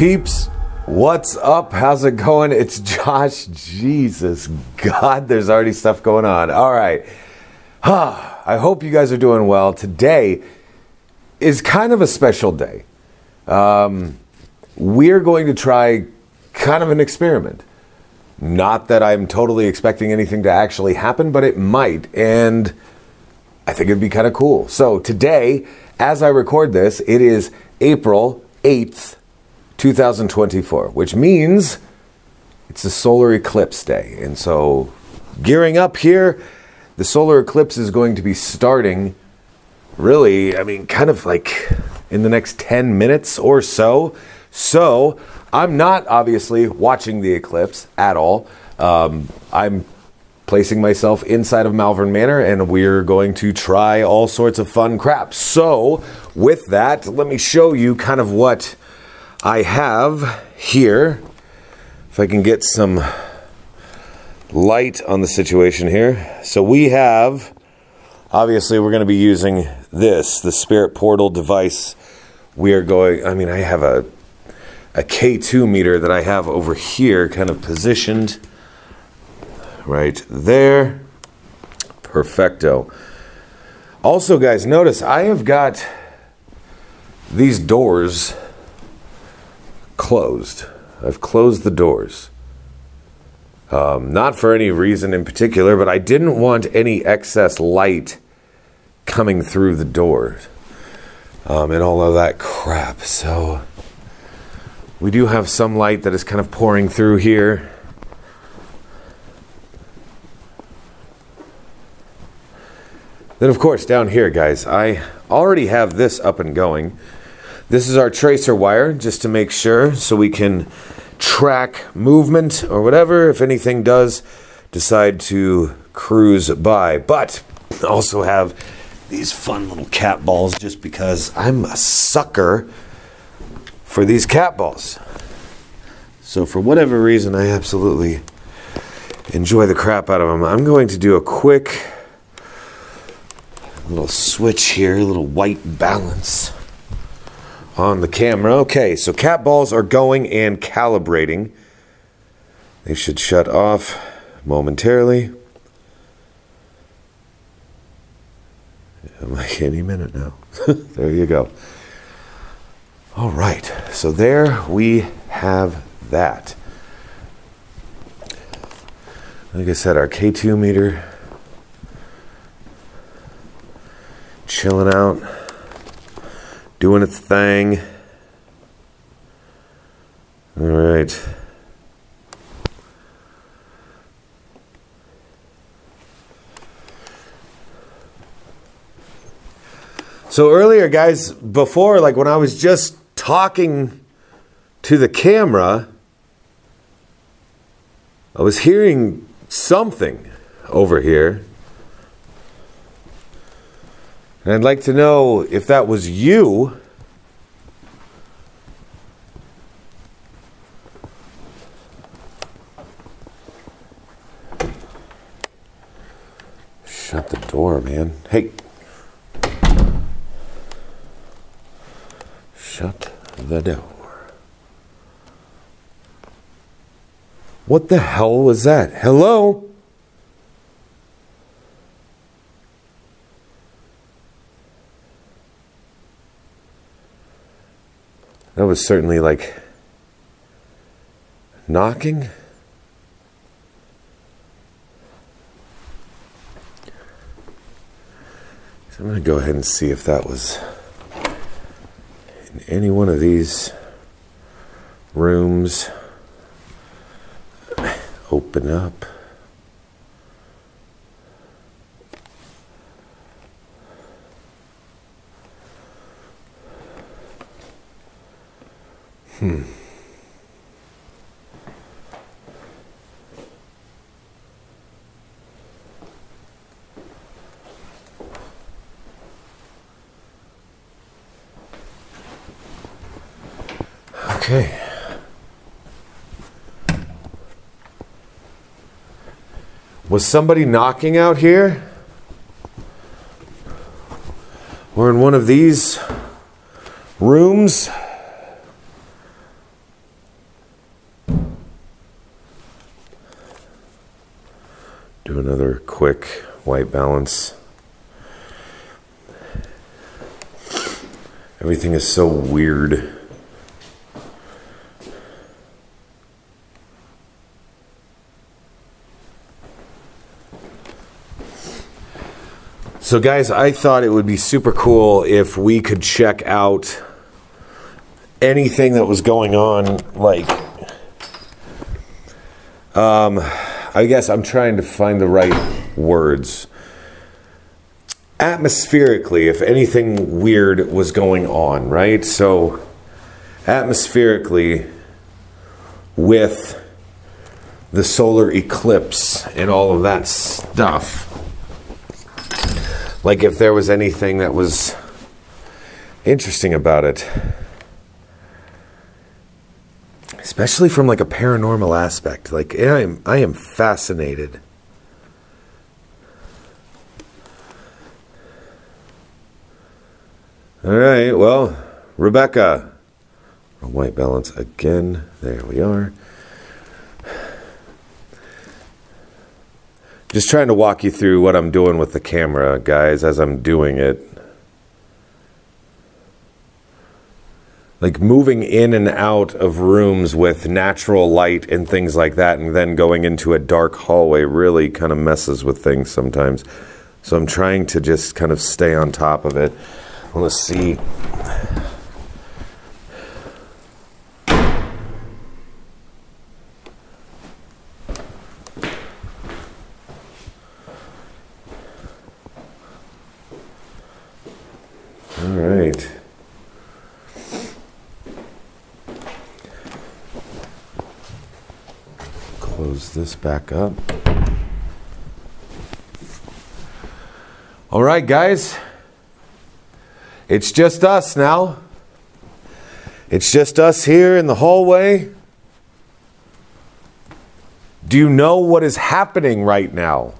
peeps? What's up? How's it going? It's Josh. Jesus, God, there's already stuff going on. All right. I hope you guys are doing well. Today is kind of a special day. Um, we're going to try kind of an experiment. Not that I'm totally expecting anything to actually happen, but it might. And I think it'd be kind of cool. So today, as I record this, it is April 8th, 2024, which means it's a solar eclipse day. And so, gearing up here, the solar eclipse is going to be starting really, I mean, kind of like in the next 10 minutes or so. So, I'm not obviously watching the eclipse at all. Um, I'm placing myself inside of Malvern Manor and we're going to try all sorts of fun crap. So, with that, let me show you kind of what I have here. If I can get some light on the situation here. So we have, obviously we're going to be using this, the Spirit Portal device. We are going, I mean, I have a, a K2 meter that I have over here kind of positioned right there. Perfecto. Also, guys, notice I have got these doors closed. I've closed the doors. Um, not for any reason in particular, but I didn't want any excess light coming through the doors um, and all of that crap. So we do have some light that is kind of pouring through here. Then, of course, down here, guys, I already have this up and going. This is our tracer wire, just to make sure, so we can track movement or whatever if anything does decide to cruise by. But also have these fun little cat balls just because I'm a sucker for these cat balls. So for whatever reason, I absolutely enjoy the crap out of them. I'm going to do a quick little switch here, a little white balance on the camera. Okay, so cat balls are going and calibrating. They should shut off momentarily. Like any minute now. there you go. All right, so there we have that. Like I said, our K2 meter chilling out doing its thing. All right. So earlier, guys, before, like when I was just talking to the camera, I was hearing something over here. And I'd like to know if that was you. Shut the door, man. Hey. Shut the door. What the hell was that? Hello? Was certainly like knocking. So I'm going to go ahead and see if that was in any one of these rooms. Open up. Okay. Was somebody knocking out here? We're in one of these rooms. Do another quick white balance. Everything is so weird. So, guys, I thought it would be super cool if we could check out anything that was going on. Like, um, I guess I'm trying to find the right words. Atmospherically, if anything weird was going on, right? So, atmospherically, with the solar eclipse and all of that stuff like if there was anything that was interesting about it especially from like a paranormal aspect like i am i am fascinated. All right well rebecca white balance again. There we are Just trying to walk you through what I'm doing with the camera, guys, as I'm doing it. Like moving in and out of rooms with natural light and things like that, and then going into a dark hallway really kind of messes with things sometimes. So I'm trying to just kind of stay on top of it. Let's see. This back up. All right, guys. It's just us now. It's just us here in the hallway. Do you know what is happening right now?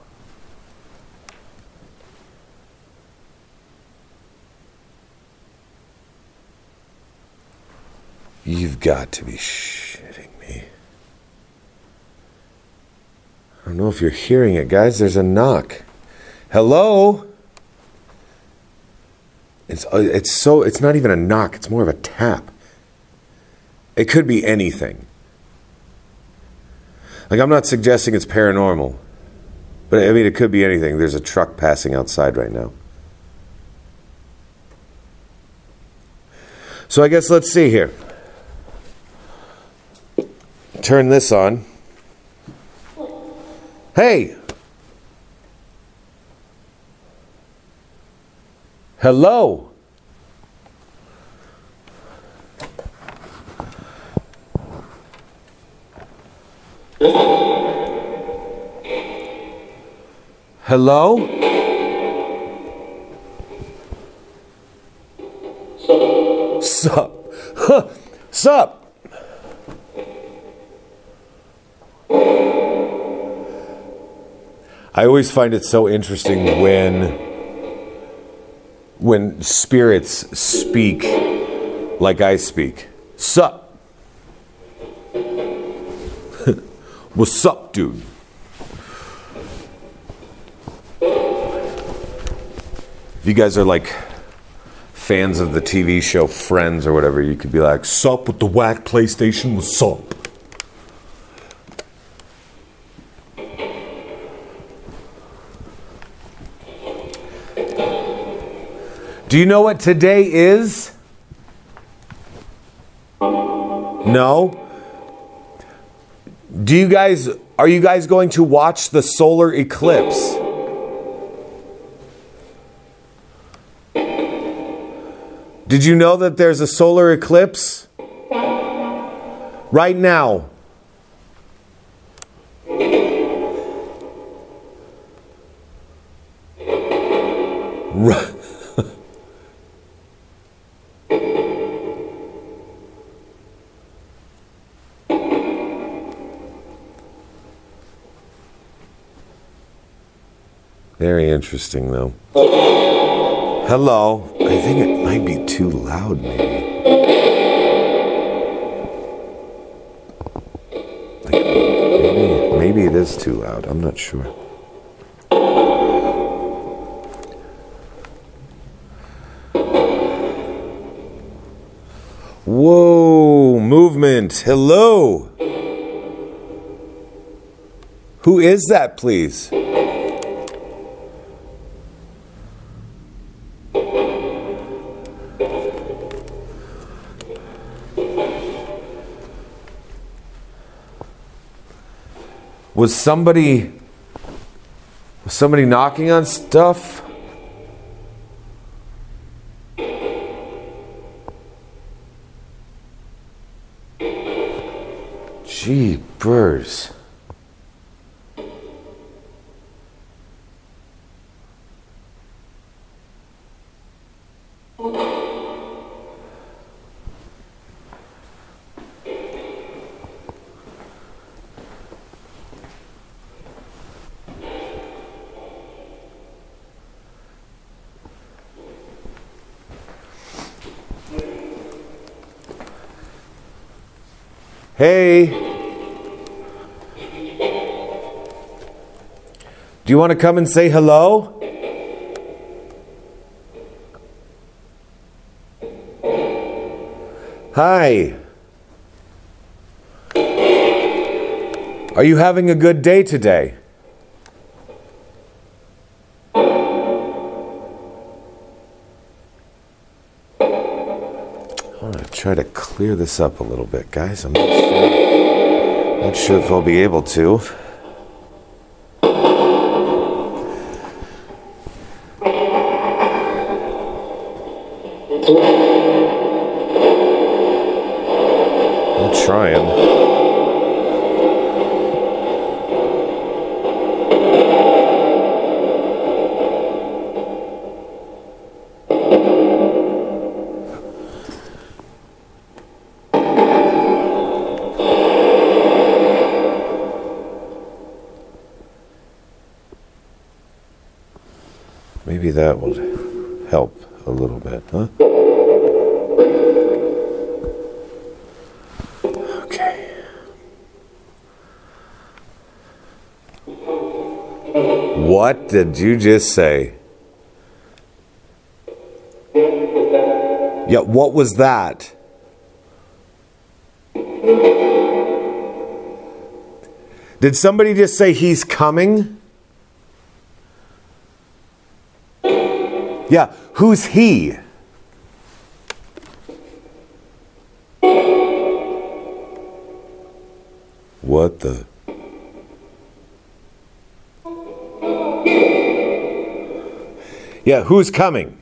You've got to be shitting me. I don't know if you're hearing it, guys. There's a knock. Hello? It's, uh, it's so, it's not even a knock, it's more of a tap. It could be anything. Like, I'm not suggesting it's paranormal, but I mean, it could be anything. There's a truck passing outside right now. So, I guess let's see here. Turn this on. Hey. Hello. Hello? Sup? Sup? Sup? I always find it so interesting when when spirits speak like I speak. Sup? What's up, dude? If you guys are like fans of the TV show Friends or whatever, you could be like, Sup with the whack PlayStation? What's up? Do you know what today is? No. Do you guys are you guys going to watch the solar eclipse? Did you know that there's a solar eclipse? Right now. Right. Very interesting, though. Hello. I think it might be too loud, maybe. Like, maybe, maybe it is too loud. I'm not sure. Whoa, movement. Hello. Who is that, please? Was somebody was somebody knocking on stuff? Jeepers. Hey. Do you want to come and say hello? Hi. Are you having a good day today? Clear this up a little bit, guys. I'm not sure, not sure if I'll be able to. That would help a little bit, huh? Okay. What did you just say? Yeah, what was that? Did somebody just say he's coming? Yeah, who's he? What the? Yeah, who's coming?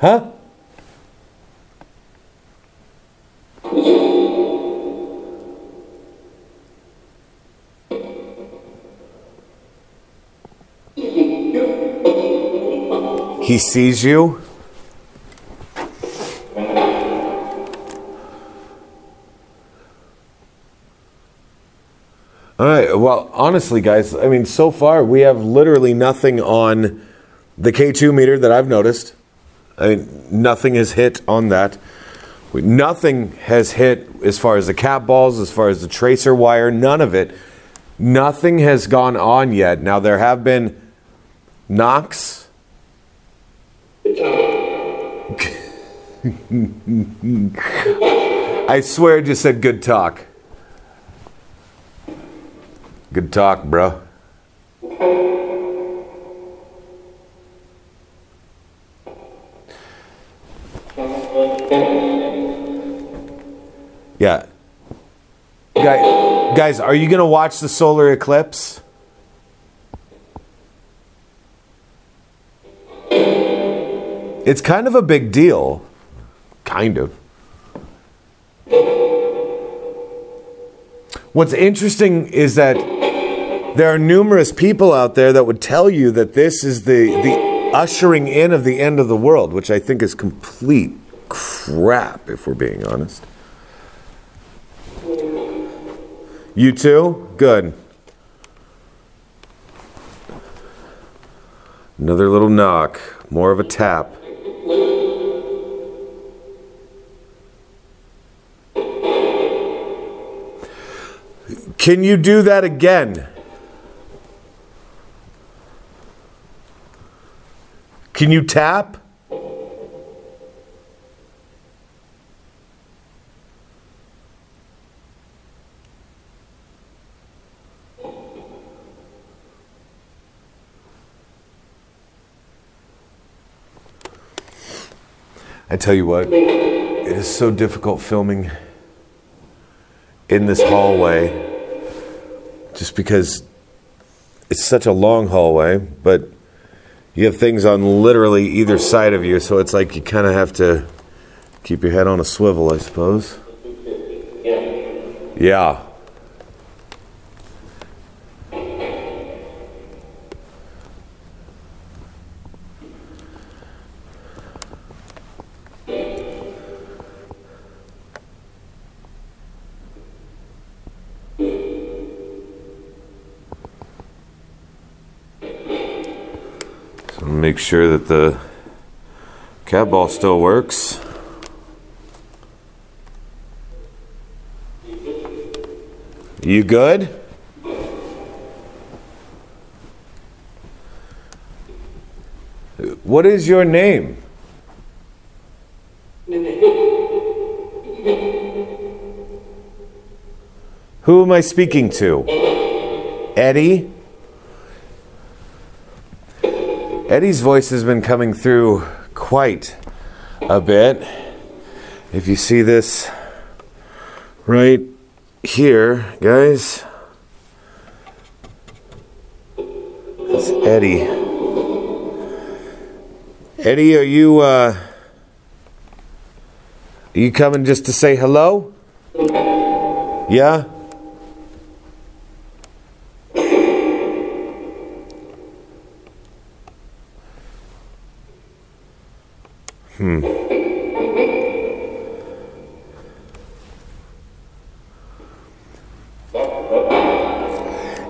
Huh? He sees you? All right. Well, honestly, guys, I mean, so far we have literally nothing on the K2 meter that I've noticed. I mean, nothing has hit on that. We, nothing has hit as far as the cat balls, as far as the tracer wire, none of it. Nothing has gone on yet. Now, there have been knocks. I swear it just said good talk. Good talk, bro. Yeah. Guy, guys, are you going to watch the solar eclipse? It's kind of a big deal. Kind of. What's interesting is that there are numerous people out there that would tell you that this is the, the ushering in of the end of the world, which I think is complete crap, if we're being honest. You too? Good. Another little knock, more of a tap. Can you do that again? Can you tap? I tell you what, it is so difficult filming in this hallway just because it's such a long hallway, but you have things on literally either side of you, so it's like you kind of have to keep your head on a swivel, I suppose. Yeah. Sure that the cat ball still works. You good? What is your name? Who am I speaking to? Eddie? Eddie's voice has been coming through quite a bit. If you see this right here, guys, it's Eddie. Eddie, are you uh, are you coming just to say hello? Yeah? Hmm.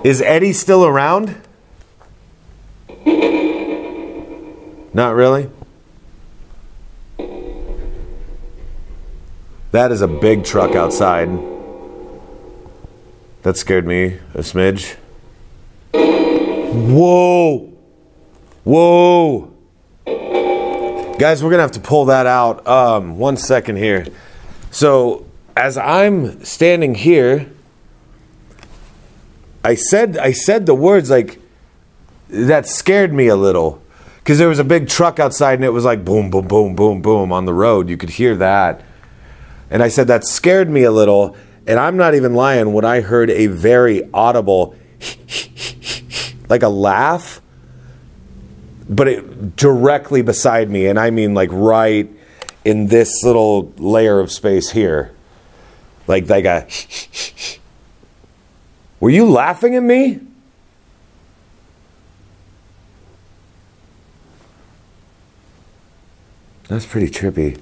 Is Eddie still around? Not really? That is a big truck outside. That scared me a smidge. Whoa! Whoa! Guys, we're gonna have to pull that out. Um, one second here. So, as I'm standing here, I said I said the words like that scared me a little because there was a big truck outside and it was like boom, boom, boom, boom, boom on the road. You could hear that, and I said that scared me a little. And I'm not even lying when I heard a very audible, like a laugh but it directly beside me, and I mean like right in this little layer of space here. Like like a Were you laughing at me? That's pretty trippy.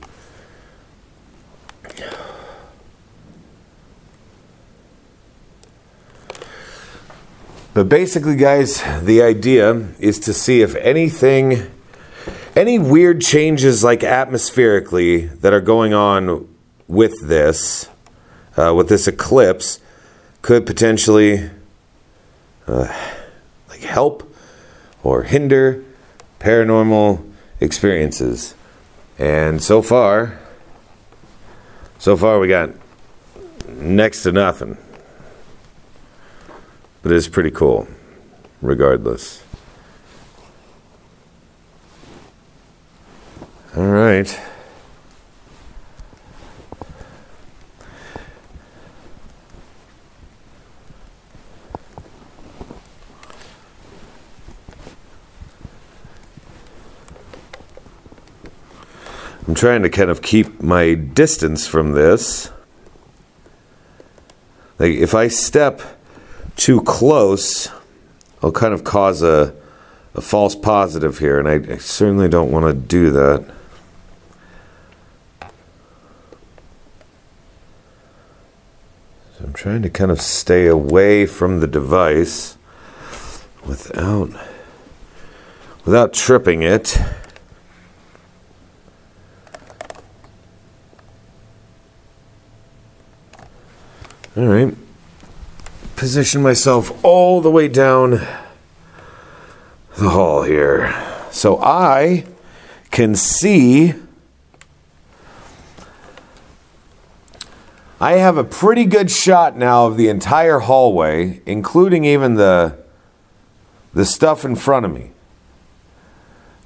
But basically, guys, the idea is to see if anything, any weird changes like atmospherically that are going on with this, uh, with this eclipse, could potentially uh, like help or hinder paranormal experiences. And so far, so far we got next to nothing. But it's pretty cool, regardless. All right. I'm trying to kind of keep my distance from this. Like if I step too close, I'll kind of cause a, a false positive here, and I, I certainly don't want to do that. So I'm trying to kind of stay away from the device without without tripping it. All right position myself all the way down the hall here. So I can see. I have a pretty good shot now of the entire hallway, including even the, the stuff in front of me.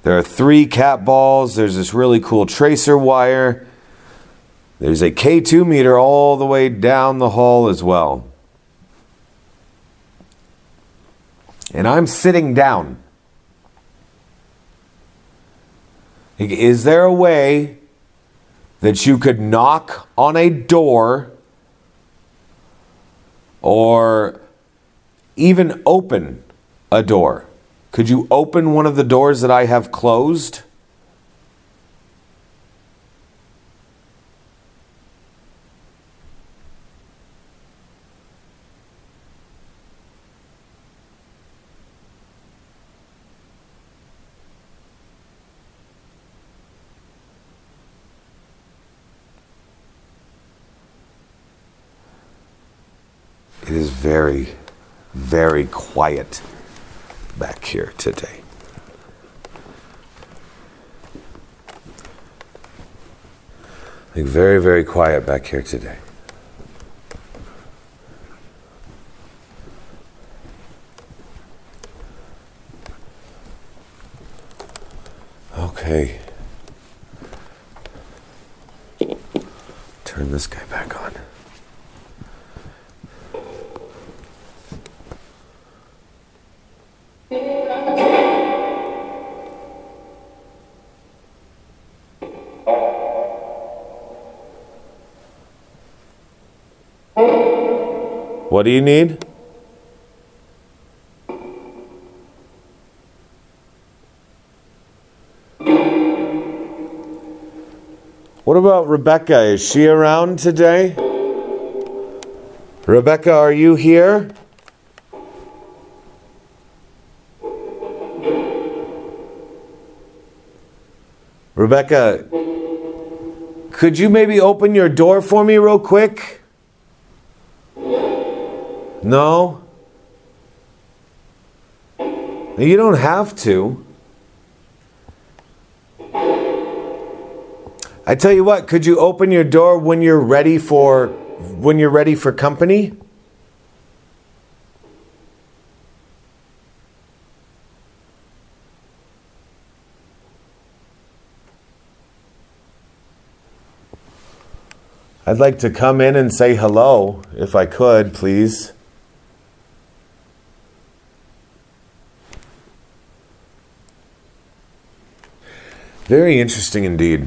There are three cat balls. There's this really cool tracer wire. There's a K2 meter all the way down the hall as well. And I'm sitting down. Is there a way that you could knock on a door or even open a door? Could you open one of the doors that I have closed? It is very, very quiet back here today. Like very, very quiet back here today. Okay. Turn this guy back on. What do you need? What about Rebecca? Is she around today? Rebecca, are you here? Rebecca, could you maybe open your door for me real quick? No? You don't have to. I tell you what, could you open your door when you're ready for when you're ready for company? I'd like to come in and say hello if I could, please. Very interesting indeed.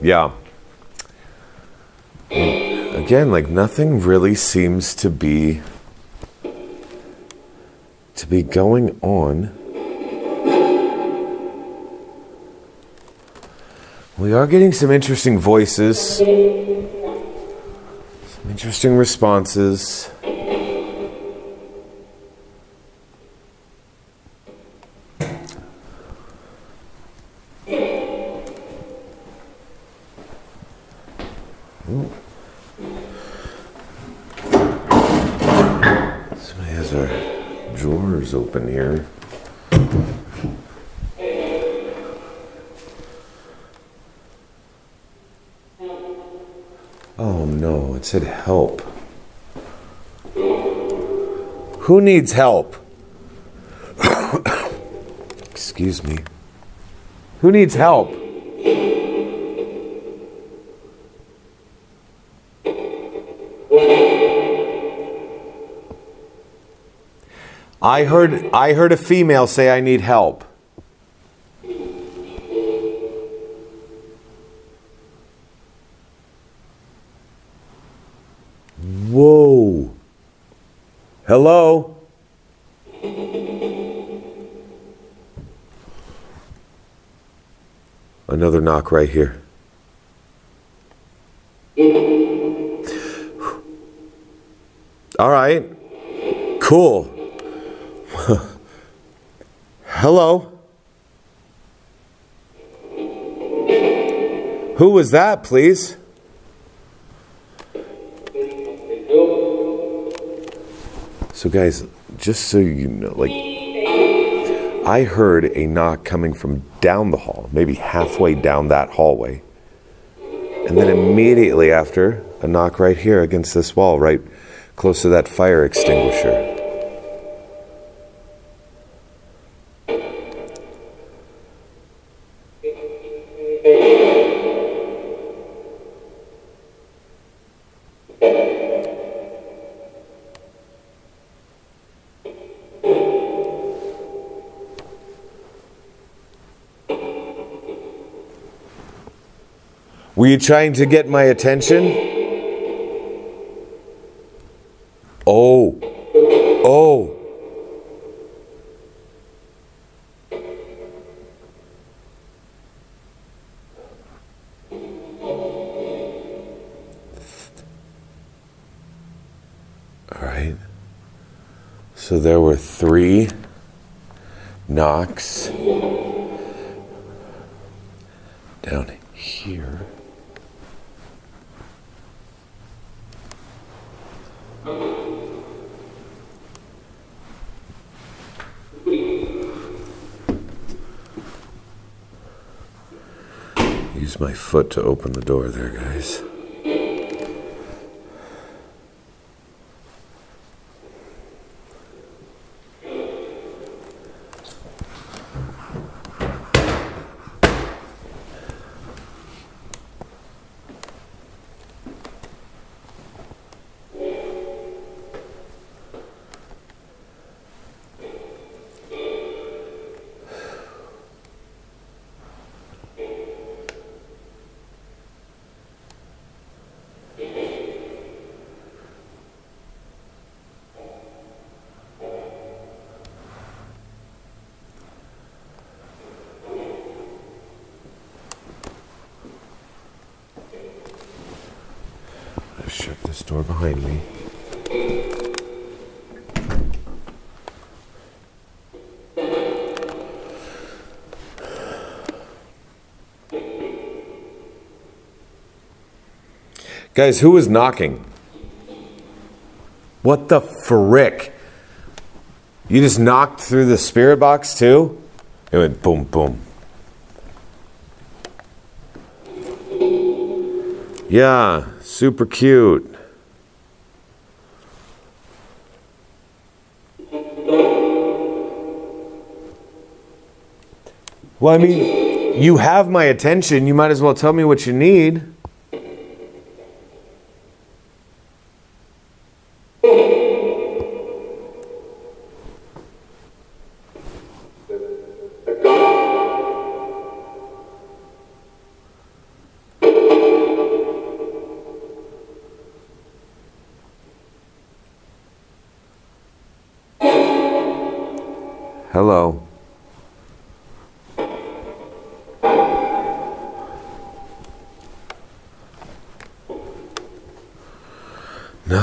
Yeah. Again, like nothing really seems to be to be going on. We are getting some interesting voices, some interesting responses. Who needs help? Excuse me. Who needs help? I heard I heard a female say I need help. Whoa. Hello? Another knock right here. All right. Cool. Hello? Who was that, please? So, guys, just so you know, like, I heard a knock coming from down the hall, maybe halfway down that hallway. And then immediately after, a knock right here against this wall, right close to that fire extinguisher. Were you trying to get my attention? Foot to open the door there, guys. I shut door behind me. Guys, who was knocking? What the frick? You just knocked through the spirit box too? It went boom, boom. Yeah, super cute. Well, I mean, you have my attention. You might as well tell me what you need.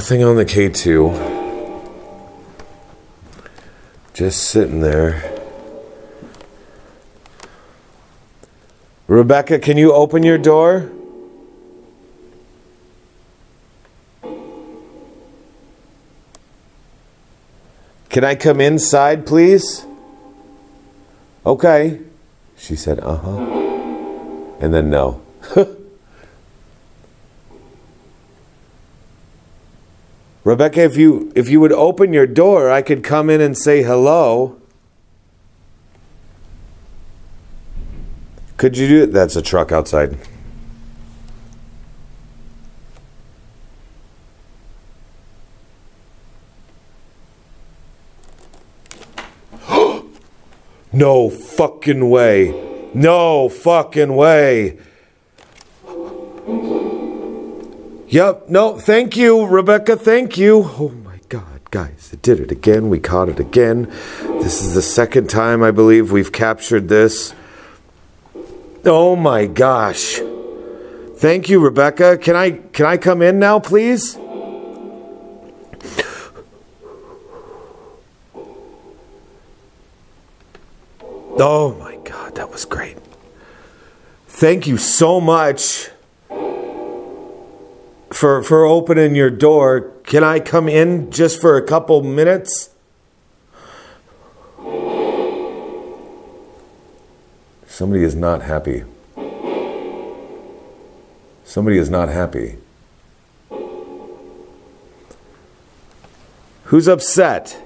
Nothing on the K2. Just sitting there. Rebecca, can you open your door? Can I come inside, please? Okay. She said, uh huh. And then no. Rebecca, if you if you would open your door, I could come in and say hello. Could you do it? That's a truck outside. No fucking way. No fucking way. Yep, no, thank you, Rebecca, thank you. Oh my god, guys, it did it again. We caught it again. This is the second time I believe we've captured this. Oh my gosh. Thank you, Rebecca. Can I can I come in now, please? Oh my God, that was great. Thank you so much for for opening your door. Can I come in just for a couple minutes? Somebody is not happy. Somebody is not happy. Who's upset?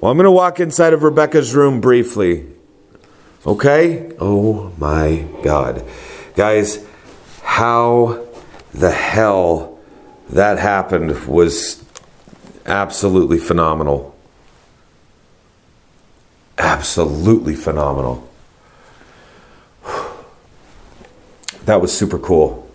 Well, I'm going to walk inside of Rebecca's room briefly. Okay? Oh my God. Guys, how the hell that happened was absolutely phenomenal. absolutely phenomenal. That was super cool.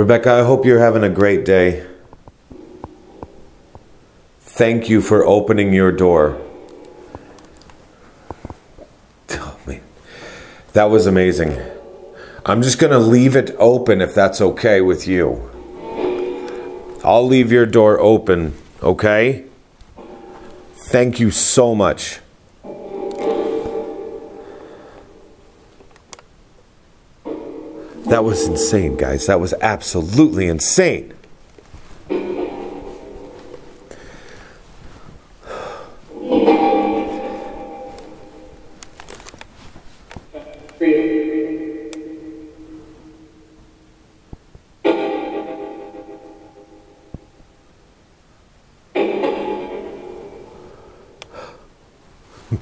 Rebecca, I hope you're having a great day. Thank you for opening your door. Oh, man. That was amazing. I'm just going to leave it open if that's okay with you. I'll leave your door open, okay? Thank you so much. That was insane, guys. That was absolutely insane.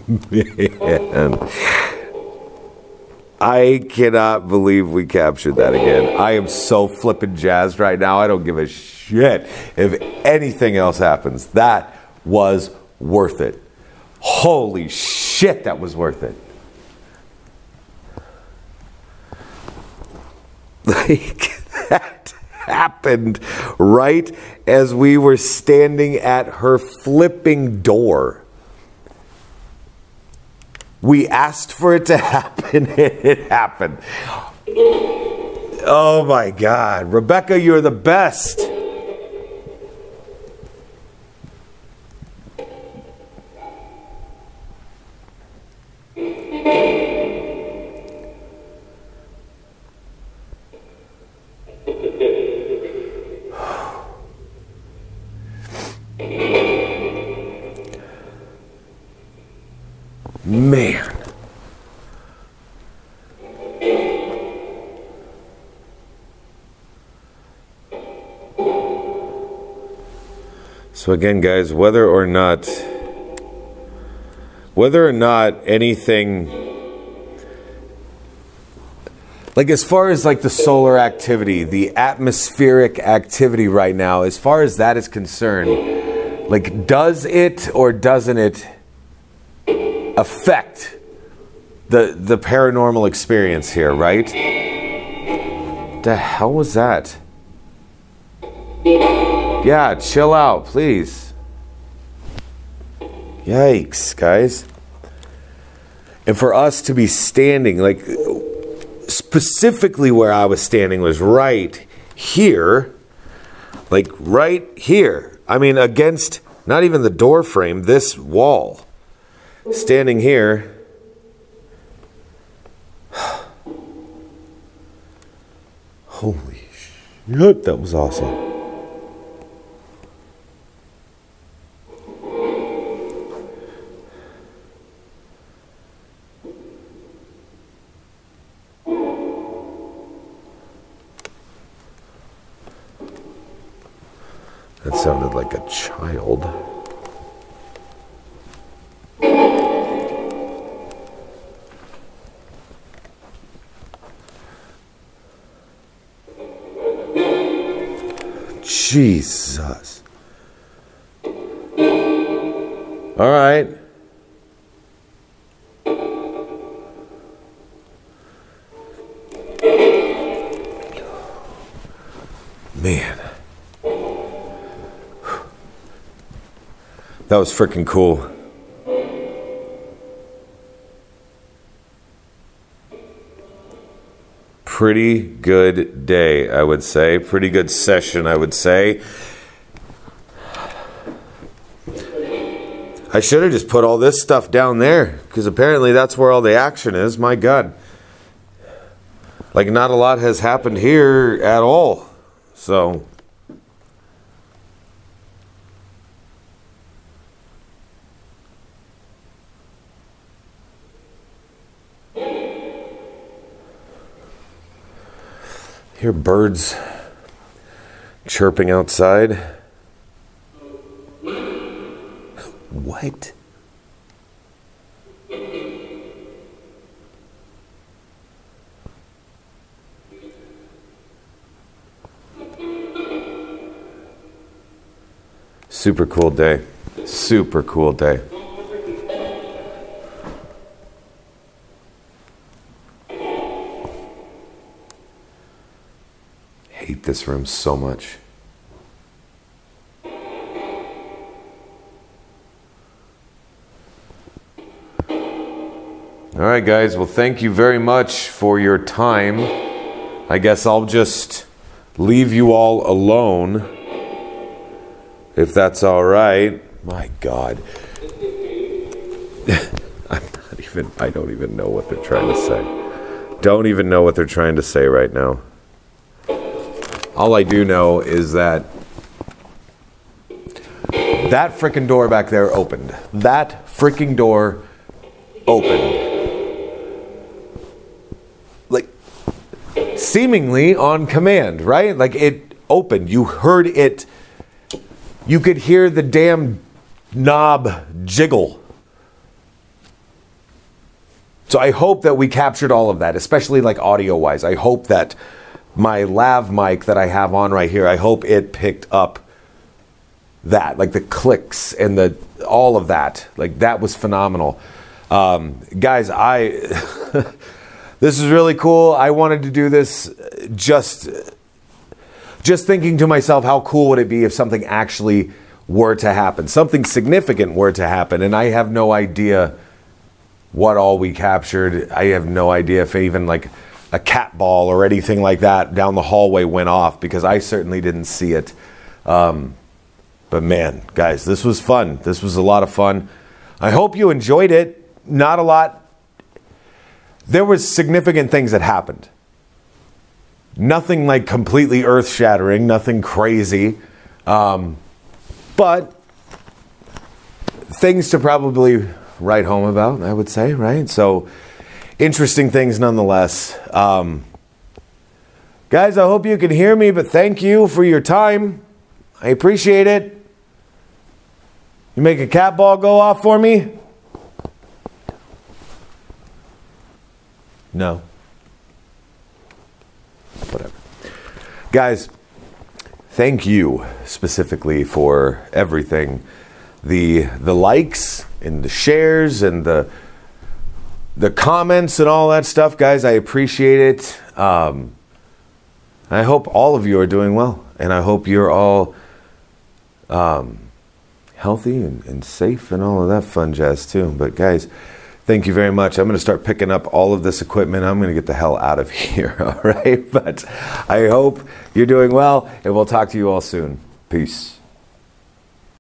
Man. I cannot believe we captured that again. I am so flippin' jazzed right now. I don't give a shit if anything else happens. That was worth it. Holy shit, that was worth it. Like, that happened right as we were standing at her flipping door. We asked for it to happen, and it happened. Oh my God. Rebecca, you're the best. So again, guys, whether or not whether or not anything like as far as like the solar activity, the atmospheric activity right now, as far as that is concerned, like does it or doesn't it affect the the paranormal experience here, right? The hell was that? Yeah, chill out, please. Yikes, guys. And for us to be standing, like specifically where I was standing was right here, like right here. I mean, against not even the door frame, this wall standing here. Holy shit, that was awesome. Jesus. All right. Man. That was freaking cool. Pretty good day, I would say. Pretty good session, I would say. I should have just put all this stuff down there because apparently that's where all the action is. My God. Like, not a lot has happened here at all. So. hear birds chirping outside. What? Super cool day. Super cool day. This room so much. All right, guys. Well, thank you very much for your time. I guess I'll just leave you all alone if that's all right. My God. I'm not even, I don't even know what they're trying to say. Don't even know what they're trying to say right now. All I do know is that that freaking door back there opened. That freaking door opened. Like, seemingly on command, right? Like it opened. You heard it. You could hear the damn knob jiggle. So I hope that we captured all of that, especially like audio wise. I hope that my lav mic that I have on right here, I hope it picked up that, like the clicks and the all of that. Like that was phenomenal. Um, guys, I this is really cool. I wanted to do this just just thinking to myself, how cool would it be if something actually were to happen, something significant were to happen, and I have no idea what all we captured. I have no idea if even like a cat ball or anything like that down the hallway went off because I certainly didn't see it. Um, but man, guys, this was fun. This was a lot of fun. I hope you enjoyed it. Not a lot. There was significant things that happened. Nothing like completely earth shattering, nothing crazy. Um, but things to probably write home about, I would say, right? So, interesting things nonetheless. Um, guys, I hope you can hear me, but thank you for your time. I appreciate it. You make a cat ball go off for me? No. Whatever. Guys, thank you specifically for everything. The the likes and the shares and the the comments and all that stuff, guys. I appreciate it. Um, I hope all of you are doing well, and I hope you're all um, healthy and, and safe and all of that fun jazz too. But guys, thank you very much. I'm going to start picking up all of this equipment. I'm going to get the hell out of here. All right. But I hope you're doing well, and we'll talk to you all soon. Peace.